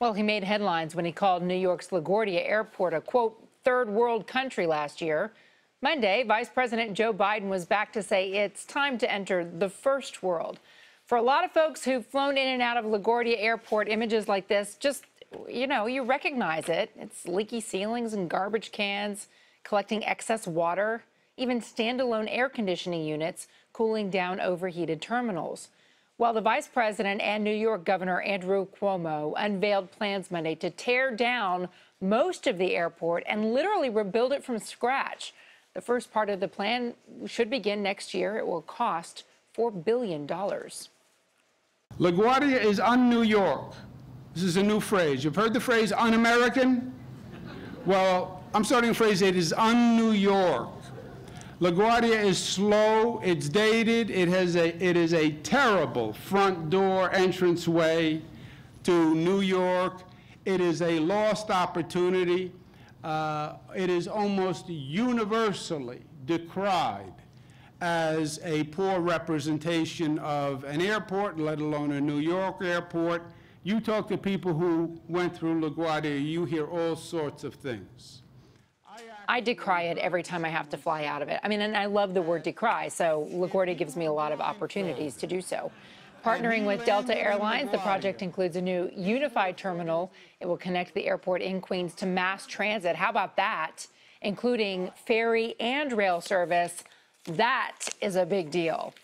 Well, he made headlines when he called New York's LaGuardia Airport a quote, third world country last year. Monday, Vice President Joe Biden was back to say it's time to enter the first world. For a lot of folks who've flown in and out of LaGuardia Airport, images like this just, you know, you recognize it. It's leaky ceilings and garbage cans, collecting excess water, even standalone air conditioning units cooling down overheated terminals. While the vice president and New York Governor Andrew Cuomo unveiled plans Monday to tear down most of the airport and literally rebuild it from scratch. The first part of the plan should begin next year. It will cost $4 billion. LaGuardia is un-New York. This is a new phrase. You've heard the phrase un-American? Well, I'm starting to phrase it is un-New York. LaGuardia is slow, it's dated, it, has a, it is a terrible front door entranceway to New York. It is a lost opportunity. Uh, it is almost universally decried as a poor representation of an airport, let alone a New York airport. You talk to people who went through LaGuardia, you hear all sorts of things. I decry it every time I have to fly out of it. I mean, and I love the word decry, so LaGuardia gives me a lot of opportunities to do so. Partnering with Delta Airlines, the project includes a new unified terminal. It will connect the airport in Queens to mass transit. How about that? Including ferry and rail service. That is a big deal.